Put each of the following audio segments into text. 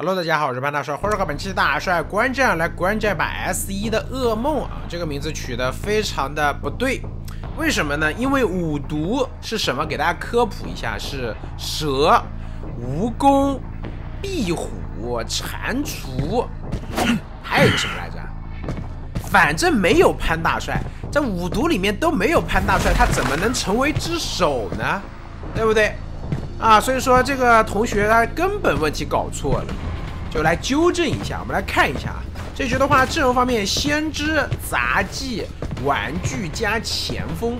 Hello，大家好，我是潘大帅，欢迎和本期大帅观战来观战把 S 一的噩梦啊，这个名字取得非常的不对，为什么呢？因为五毒是什么？给大家科普一下，是蛇、蜈蚣、壁虎、蟾蜍，还有一个什么来着？反正没有潘大帅，在五毒里面都没有潘大帅，他怎么能成为之首呢？对不对？啊，所以说这个同学他根本问题搞错了。就来纠正一下，我们来看一下啊，这局的话，阵容方面，先知、杂技、玩具加前锋，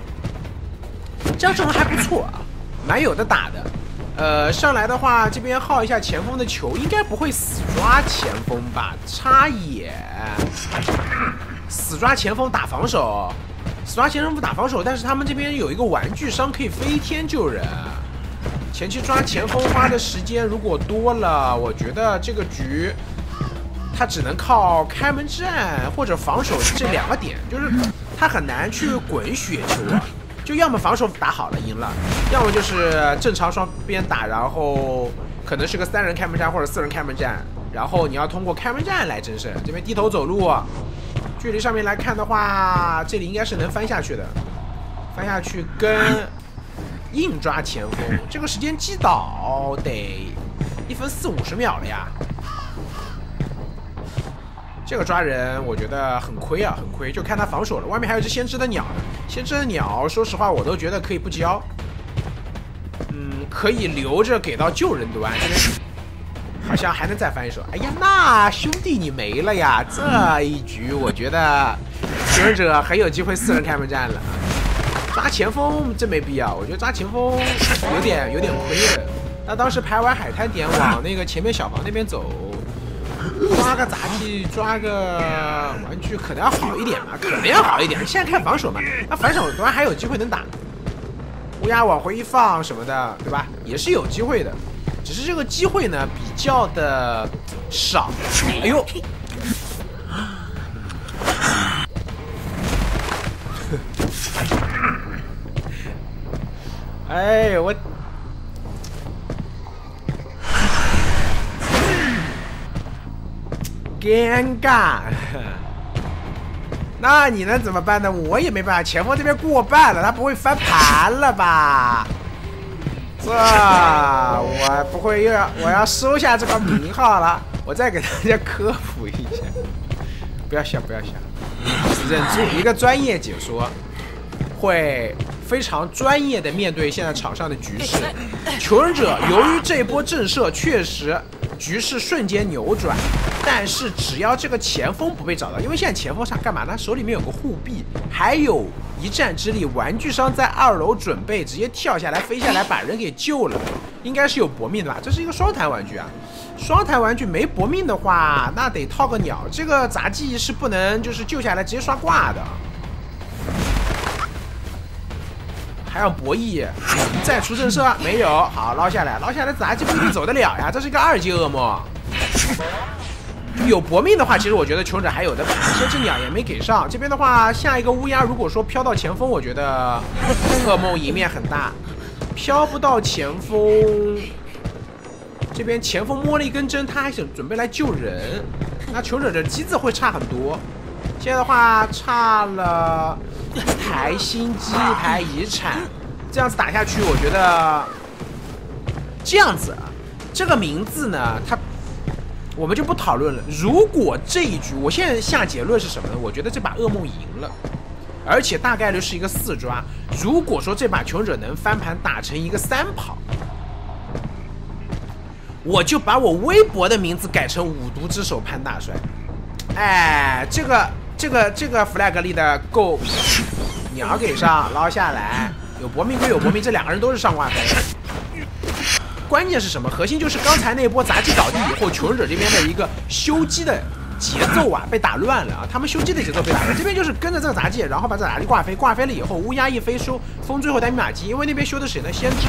这样阵容还不错啊，蛮有的打的。呃，上来的话，这边耗一下前锋的球，应该不会死抓前锋吧？插眼，死抓前锋打防守，死抓前锋不打防守，但是他们这边有一个玩具商可以飞天救人。前期抓前锋花的时间如果多了，我觉得这个局他只能靠开门战或者防守这两个点，就是他很难去滚雪球啊。就要么防守打好了赢了，要么就是正常双边打，然后可能是个三人开门战或者四人开门战，然后你要通过开门战来争胜。这边低头走路，距离上面来看的话，这里应该是能翻下去的，翻下去跟。硬抓前锋，这个时间击倒得一分四五十秒了呀。这个抓人我觉得很亏啊，很亏，就看他防守了。外面还有只先知的鸟呢，先知的鸟，说实话我都觉得可以不交。嗯，可以留着给到救人端这边，好像还能再翻一手。哎呀，那兄弟你没了呀！这一局我觉得求生者很有机会四人开门战了。抓前锋真没必要，我觉得抓前锋有点有点亏的。那当时排完海滩点往那个前面小房那边走，抓个杂技，抓个玩具可能要好一点嘛，可能要好一点。现在看防守嘛，那防守端还有机会能打。乌鸦往回一放什么的，对吧？也是有机会的，只是这个机会呢比较的少。哎呦！哎，我尴尬。那你能怎么办呢？我也没办法。前锋这边过半了，他不会翻盘了吧？这我不会又要我要收下这个名号了。我再给大家科普一下，不要笑，不要笑，忍住。一个专业解说会。非常专业的面对现在场上的局势，求生者由于这波震慑确实局势瞬间扭转，但是只要这个前锋不被找到，因为现在前锋上干嘛呢？手里面有个护臂，还有一战之力，玩具商在二楼准备直接跳下来飞下来把人给救了，应该是有搏命的吧？这是一个双弹玩具啊，双弹玩具没搏命的话，那得套个鸟，这个杂技是不能就是救下来直接刷挂的。还要博弈，再出震慑 没有？好捞下来，捞下来杂技不一定走得了呀，这是一个二级噩梦。有搏命的话，其实我觉得求者还有的打，先知鸟也没给上。这边的话，下一个乌鸦如果说飘到前锋，我觉得 噩梦赢面很大。飘不到前锋，这边前锋摸了一根针，他还想准备来救人，那求者的机子会差很多。现在的话差了。一台新机，一台遗产，这样子打下去，我觉得这样子啊，这个名字呢，它我们就不讨论了。如果这一局，我现在下结论是什么呢？我觉得这把噩梦赢了，而且大概率是一个四抓。如果说这把穷者能翻盘打成一个三跑，我就把我微博的名字改成五毒之首潘大帅。哎，这个。这个这个 flag 立的够，鸟给上捞下来，有搏命归有搏命，这两个人都是上挂飞。关键是什么？核心就是刚才那波杂技倒地以后，求生者这边的一个修机的节奏啊被打乱了啊，他们修机的节奏被打乱。这边就是跟着这个杂技，然后把这杂技挂飞，挂飞了以后，乌鸦一飞收，封最后带密码机，因为那边修的谁呢？先知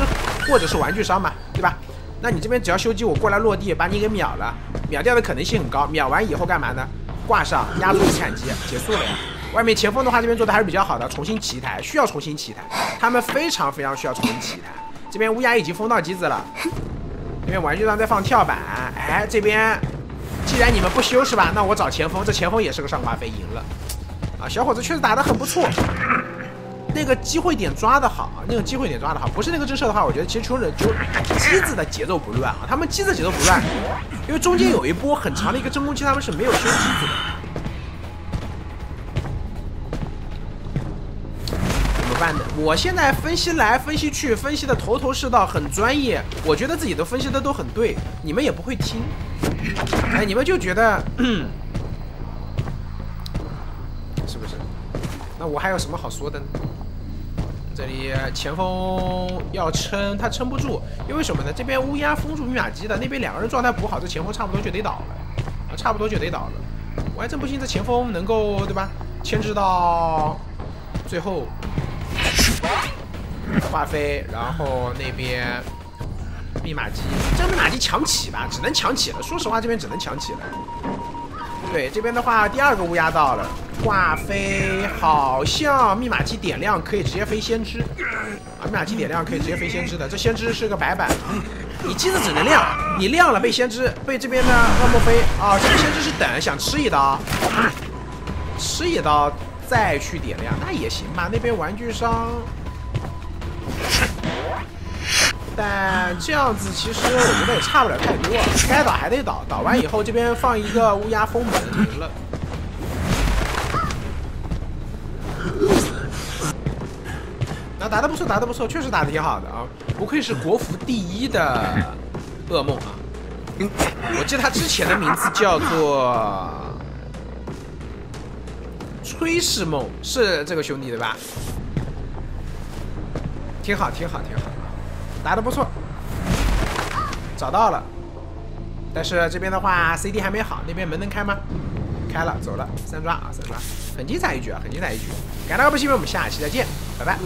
或者是玩具商嘛，对吧？那你这边只要修机，我过来落地把你给秒了，秒掉的可能性很高。秒完以后干嘛呢？挂上压住遗产机，结束了呀。外面前锋的话，这边做的还是比较好的，重新起一台，需要重新起一台，他们非常非常需要重新起一台。这边乌鸦已经封到机子了，因为玩具上在放跳板，哎，这边既然你们不修是吧？那我找前锋，这前锋也是个上挂飞，赢了。啊，小伙子确实打得很不错，那个机会点抓得好，那个机会点抓得好。不是那个震慑的话，我觉得其实穷人就机子的节奏不乱啊，他们机子节奏不乱，因为中间有一波很长的一个真空期，他们是没有修机子的。我现在分析来分析去，分析的头头是道，很专业。我觉得自己都分析的都很对，你们也不会听。哎，你们就觉得，是不是？那我还有什么好说的呢？这里前锋要撑，他撑不住，因为什么呢？这边乌鸦封住密码机的，那边两个人状态补好，这前锋差不多就得倒了，啊差不多就得倒了。我还真不信这前锋能够，对吧？牵制到最后。华飞，然后那边密码机，这个密码机强起吧，只能强起了。说实话，这边只能强起了。对，这边的话，第二个乌鸦到了，华飞好像密码机点亮可以直接飞先知啊，密码机点亮可以直接飞先知的。这先知是个白板，你机子只能亮，你亮了被先知被这边的恶魔飞啊，这个先知是等想吃一刀，吃一刀再去点亮，那也行吧。那边玩具商。但这样子其实我觉得也差不了太多，该倒还得倒，倒完以后这边放一个乌鸦封门赢了。那打的不错，打的不错，确实打的挺好的啊，不愧是国服第一的噩梦啊！我记得他之前的名字叫做炊事梦，是这个兄弟对吧？挺好，挺好，挺好。打得不错，找到了，但是这边的话 CD 还没好，那边门能开吗？开了，走了，三抓啊，三抓，很精彩一局啊，很精彩一局。感到不兴奋我们下期再见，拜拜。